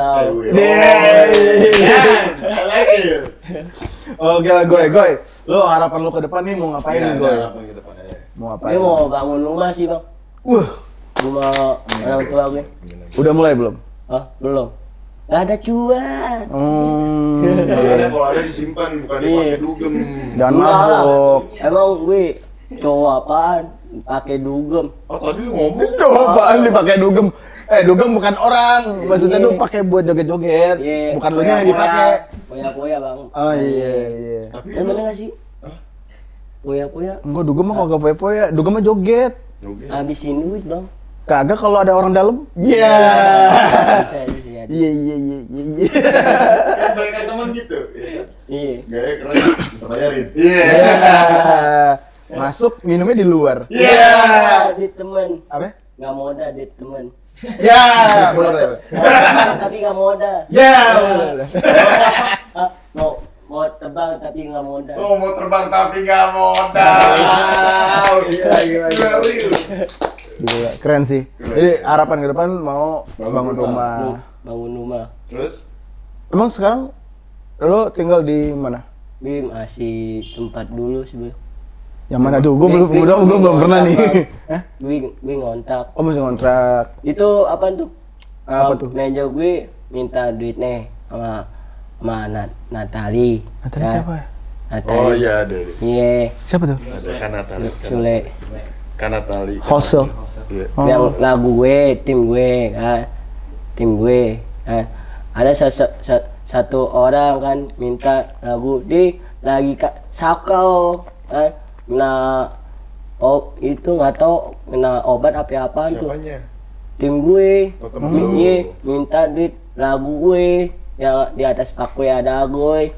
[SPEAKER 2] Oke lah, Goy, Goy. Lu harapan lu ke depan nih mau ngapain
[SPEAKER 1] Iya,
[SPEAKER 2] nih,
[SPEAKER 1] ke depannya?
[SPEAKER 2] Mau
[SPEAKER 3] Gue
[SPEAKER 2] ngapain?
[SPEAKER 3] mau bangun rumah sih bang.
[SPEAKER 2] Wah,
[SPEAKER 3] Rumah orang tua gue.
[SPEAKER 2] udah mulai belum?
[SPEAKER 3] Hah? Belum. Gak ada cuan.
[SPEAKER 2] Hmm.
[SPEAKER 1] Kalau ada kalau ada disimpan bukan dipakai dugem.
[SPEAKER 2] Jangan mabuk.
[SPEAKER 3] Emang gue cowok apaan? Pakai dugem.
[SPEAKER 1] Oh tadi lu ngomong
[SPEAKER 2] Cobaan dipakai dugem. Eh, dugem bukan orang. Maksudnya
[SPEAKER 3] Iya.
[SPEAKER 2] tuh pakai buat joget-joget.
[SPEAKER 3] Iya.
[SPEAKER 2] Bukan lu yang dipakai.
[SPEAKER 3] Poya-poya bang.
[SPEAKER 2] Oh iya iya.
[SPEAKER 1] tapi
[SPEAKER 3] Yang
[SPEAKER 1] lu
[SPEAKER 3] bener gak sih? Poya-poya.
[SPEAKER 2] Enggak dugem mah kagak poya-poya. Dugem mah joget.
[SPEAKER 1] joget.
[SPEAKER 3] Habisin duit bang.
[SPEAKER 2] Kagak kalau ada orang dalam. Iya.
[SPEAKER 3] Bisa jadi.
[SPEAKER 2] Iya iya iya iya. iya.
[SPEAKER 1] Kan balikan teman gitu. Iya kan?
[SPEAKER 3] Iya.
[SPEAKER 1] Gaya keren. Kita bayarin. Iya.
[SPEAKER 2] Masuk minumnya di luar.
[SPEAKER 1] Iya.
[SPEAKER 3] Di temen.
[SPEAKER 2] Apa?
[SPEAKER 3] Gak moda di temen.
[SPEAKER 2] Ya, boleh boleh.
[SPEAKER 3] Tapi gak moda.
[SPEAKER 2] Ya, boleh.
[SPEAKER 3] Ah, mau mau terbang tapi gak moda.
[SPEAKER 1] Lu mau terbang tapi nggak modal.
[SPEAKER 2] Gila, gila, gila. Gila, keren sih. Jadi harapan ke depan mau
[SPEAKER 1] Bangun
[SPEAKER 2] bangun
[SPEAKER 1] rumah.
[SPEAKER 2] Rumah.
[SPEAKER 3] bangun rumah.
[SPEAKER 1] Terus
[SPEAKER 2] Emang sekarang lo tinggal di mana?
[SPEAKER 3] Gue masih tempat dulu sih. Gue
[SPEAKER 2] Yang mana tuh? Gue belum, gue belum, belum pernah nih. Hah?
[SPEAKER 3] gue gue ngontak.
[SPEAKER 2] Oh masih kontrak.
[SPEAKER 3] Itu apa tuh?
[SPEAKER 2] Apa tuh?
[SPEAKER 3] Manajer gue minta duit nih sama sama Nat Natali.
[SPEAKER 2] Nah, siapa ya?
[SPEAKER 3] Natali.
[SPEAKER 1] Oh iya ada.
[SPEAKER 3] Iya,
[SPEAKER 2] Siapa tuh?
[SPEAKER 1] Kan Natali.
[SPEAKER 3] Sule.
[SPEAKER 1] Kan Natali.
[SPEAKER 2] Hosel.
[SPEAKER 1] Iya.
[SPEAKER 2] Oh.
[SPEAKER 3] Yang lagu gue, tim gue kan. Tim gue kan. Ada sa- sa- satu orang kan minta lagu di lagi kak sakau kan kena oh itu nggak tahu kena obat apa apaan tuh tim gue
[SPEAKER 1] Oh,
[SPEAKER 3] iya, minta duit lagu gue yang di atas pak gue ada gue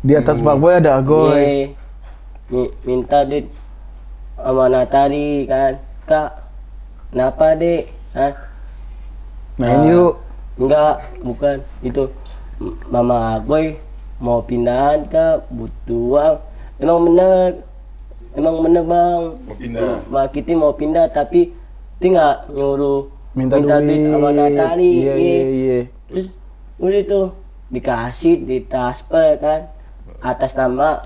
[SPEAKER 2] Di atas Pak Boy ada Agoy.
[SPEAKER 3] Mi- minta duit sama Natari kan kak kenapa dek Hah?
[SPEAKER 2] Main
[SPEAKER 3] Ah.
[SPEAKER 2] yuk.
[SPEAKER 3] enggak bukan itu mama gue mau pindahan ke butuh uang emang bener emang bener bang
[SPEAKER 1] Mau pindah.
[SPEAKER 3] Ma kita mau pindah tapi dia nggak nyuruh
[SPEAKER 2] Minta, duit.
[SPEAKER 3] sama Natali
[SPEAKER 2] Iya iya iya.
[SPEAKER 3] terus udah tuh dikasih di transfer kan atas nama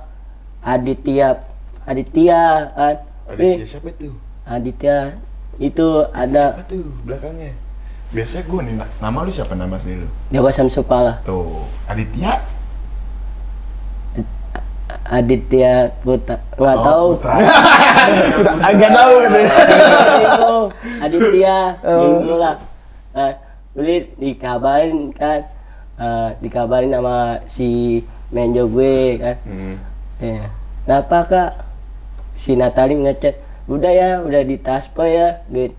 [SPEAKER 3] Aditya Aditya kan
[SPEAKER 1] Aditya
[SPEAKER 3] Eh,
[SPEAKER 1] siapa tuh?
[SPEAKER 3] Aditya itu ada
[SPEAKER 1] Siapa tuh belakangnya? Biasanya gue nih, na- nama lu siapa nama asli lu?
[SPEAKER 3] Jawasan Supala
[SPEAKER 1] Tuh, Aditya.
[SPEAKER 3] Aditya Putra nggak
[SPEAKER 1] Oh,
[SPEAKER 3] tahu
[SPEAKER 2] tahu kan ya.
[SPEAKER 3] itu Aditya gitu lah nah, udah dikabarin kan Ah, dikabarin sama si menjo gue kan
[SPEAKER 1] Hmm.
[SPEAKER 3] ya kenapa kak si Natali ngechat udah ya udah ditaspa ya duit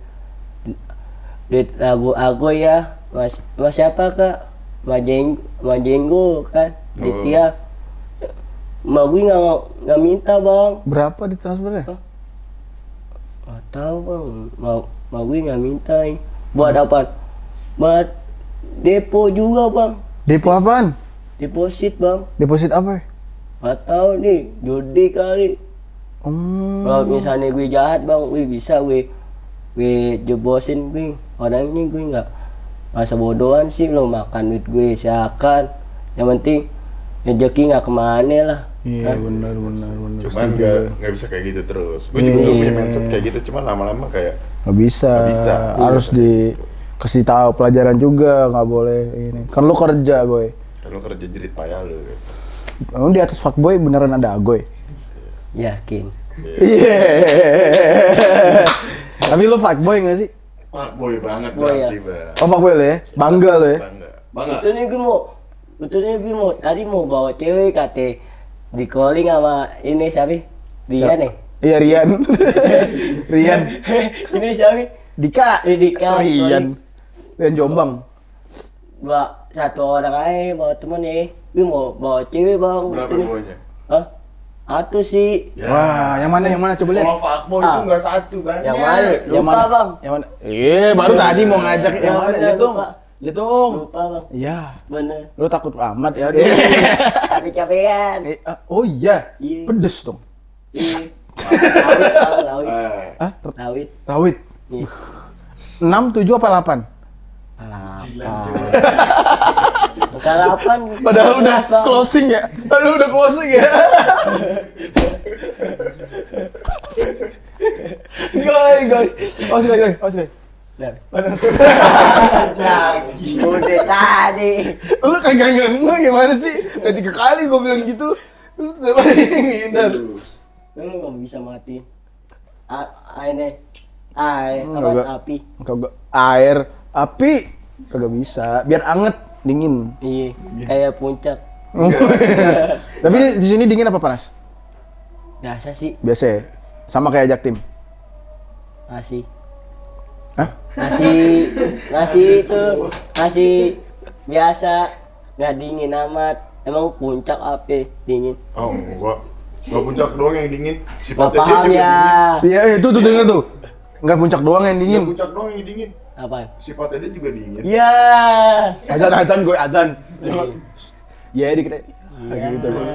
[SPEAKER 3] duit lagu aku ya mas mas siapa kak majeng majenggo kan Ditya Ma gue nggak nggak minta bang
[SPEAKER 2] Berapa di transfernya?
[SPEAKER 3] Gak tahu bang, mau mau gue nggak minta nih. Buat apa? Buat depo juga bang,
[SPEAKER 2] Depo apaan?
[SPEAKER 3] deposit bang.
[SPEAKER 2] Deposit apa? ya?
[SPEAKER 3] Gak tahu nih, judi kali.
[SPEAKER 2] Hmm.
[SPEAKER 3] Kalau misalnya gue jahat bang, gue bisa gue gue jebosin gue. Orangnya gue nggak masa bodohan sih lo makan duit gue siakan. Yang penting rezeki nggak ke mana lah.
[SPEAKER 2] Iya benar benar benar.
[SPEAKER 1] Cuman nggak nggak bisa kayak gitu terus. Gue juga
[SPEAKER 2] Iya.
[SPEAKER 1] dulu punya mindset kayak gitu, cuman lama-lama kayak
[SPEAKER 2] nggak bisa.
[SPEAKER 1] Nggak bisa.
[SPEAKER 2] Harus dikasih tahu pelajaran juga nggak boleh ini. Kan lu kerja gue.
[SPEAKER 1] kan lu kerja jerit payah lu.
[SPEAKER 2] Emang di atas fuckboy beneran ada agoy?
[SPEAKER 3] Yakin.
[SPEAKER 2] Iya. Tapi lu fuckboy nggak sih?
[SPEAKER 1] Pak boy banget
[SPEAKER 3] Boy,
[SPEAKER 1] berarti,
[SPEAKER 3] yes.
[SPEAKER 1] Bang.
[SPEAKER 2] Oh fuckboy lo ya? Bangga lo ya?
[SPEAKER 1] Bangga. Bangga.
[SPEAKER 3] Itu nih gue mau, itu nih gue mau, tadi mau bawa cewek kate di calling sama ini siapa? Dia nih.
[SPEAKER 2] Iya Rian. Rian.
[SPEAKER 3] ini siapa?
[SPEAKER 2] Dika.
[SPEAKER 3] Eh, Dika,
[SPEAKER 2] Rian. Rian Jombang.
[SPEAKER 3] Dua satu orang aja bawa temen nih. Gue mau bawa cewek bang.
[SPEAKER 1] Berapa boynya?
[SPEAKER 3] Hah? Atu sih.
[SPEAKER 1] Ya.
[SPEAKER 2] Wah, yang mana yang mana coba lihat.
[SPEAKER 1] Kalau fuckboy
[SPEAKER 3] Ah.
[SPEAKER 1] itu nggak satu kan?
[SPEAKER 3] Yang mana?
[SPEAKER 2] Yang
[SPEAKER 3] Lupa
[SPEAKER 2] mana?
[SPEAKER 3] bang.
[SPEAKER 2] Yang mana? Eh, baru tadi mau ngajak yang
[SPEAKER 3] Yang
[SPEAKER 2] mana? Lihat dong.
[SPEAKER 3] lupa.
[SPEAKER 2] Lihat dong.
[SPEAKER 3] Lupa bang.
[SPEAKER 2] Iya.
[SPEAKER 3] Bener.
[SPEAKER 2] Lu takut amat.
[SPEAKER 3] Ya udah. Capek-capekan.
[SPEAKER 2] Eh, ah, oh iya.
[SPEAKER 3] Iya.
[SPEAKER 2] Pedes dong.
[SPEAKER 3] Iya. Lawit bang, lawit.
[SPEAKER 1] Eh,
[SPEAKER 2] Hah?
[SPEAKER 3] Lawit.
[SPEAKER 2] Rawit.
[SPEAKER 3] Iya.
[SPEAKER 2] 6, 7 apa 8?
[SPEAKER 3] Delapan.
[SPEAKER 2] Padahal udah
[SPEAKER 3] Bang.
[SPEAKER 2] closing ya. Padahal udah closing ya. Goy, goy. Awas goy, goy. Awas goy.
[SPEAKER 3] Udah tadi.
[SPEAKER 2] Lu kagak gimana sih? Udah tiga kali gue bilang gitu. Lu ngindar.
[SPEAKER 3] Lu nggak bisa mati. A ini. Air, api.
[SPEAKER 2] Kagak air, api kagak bisa. Biar anget, dingin.
[SPEAKER 3] Iya, kayak puncak.
[SPEAKER 2] Tapi di sini dingin apa panas?
[SPEAKER 3] Biasa sih,
[SPEAKER 2] Biasa ya. Sama kayak Jaktim.
[SPEAKER 3] nasi.
[SPEAKER 2] Hah?
[SPEAKER 3] Nasi, nasi itu nasi biasa, nggak dingin amat. Emang puncak api dingin.
[SPEAKER 1] Oh, enggak. Enggak puncak doang yang dingin.
[SPEAKER 3] Gak
[SPEAKER 1] Sifatnya dia juga
[SPEAKER 3] ya.
[SPEAKER 1] dingin.
[SPEAKER 2] Iya, itu tuh denger tuh. Enggak puncak doang yang
[SPEAKER 1] Enggak
[SPEAKER 2] dingin.
[SPEAKER 1] puncak doang yang dingin.
[SPEAKER 3] Apa?
[SPEAKER 1] Sifatnya dia juga dingin.
[SPEAKER 3] Ya.
[SPEAKER 2] Azan azan gue azan. Iya dikit. aja.
[SPEAKER 3] Iya.
[SPEAKER 2] Gitu gue.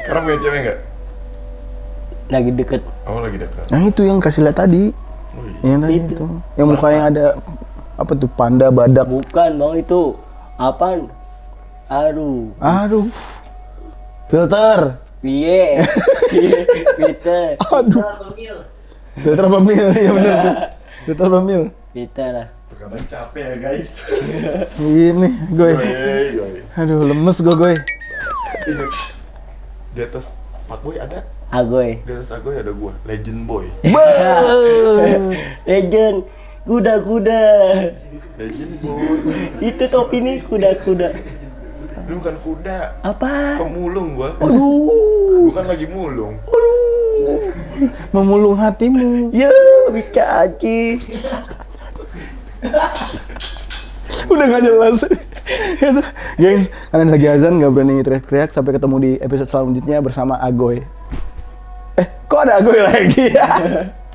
[SPEAKER 1] Sekarang punya cewek enggak?
[SPEAKER 3] Lagi deket.
[SPEAKER 1] Oh, lagi dekat.
[SPEAKER 2] Nah itu yang kasih lihat tadi.
[SPEAKER 1] Oh, iya.
[SPEAKER 2] Yang tadi itu. Yang mukanya ada apa tuh panda badak.
[SPEAKER 3] Bukan bang itu. Apaan? Aduh.
[SPEAKER 2] Aduh. Filter.
[SPEAKER 3] Piye. Peter.
[SPEAKER 2] Aduh. Filter apa mil? Ya benar. tuh. Filter apa mil?
[SPEAKER 3] Peter lah.
[SPEAKER 1] Terkadang capek ya, guys.
[SPEAKER 2] Ini gue. Aduh lemes gue gue.
[SPEAKER 1] Di atas Pak Boy ada,
[SPEAKER 3] Agoy.
[SPEAKER 1] di atas Agoy ada gua, Legend Boy.
[SPEAKER 3] Legend. Kuda-kuda.
[SPEAKER 1] Legend Boy.
[SPEAKER 3] Itu topi nih kuda-kuda.
[SPEAKER 1] Ini bukan kuda,
[SPEAKER 3] Apa?
[SPEAKER 1] pemulung gua.
[SPEAKER 2] Aduh.
[SPEAKER 1] Bukan lagi mulung.
[SPEAKER 2] Memulung hatimu.
[SPEAKER 3] Ya, bicaci.
[SPEAKER 2] Udah nggak jelas. Aduh. Gengs, kalian lagi azan nggak berani teriak-teriak. Sampai ketemu di episode selanjutnya bersama Agoy. Eh, kok ada Agoy lagi?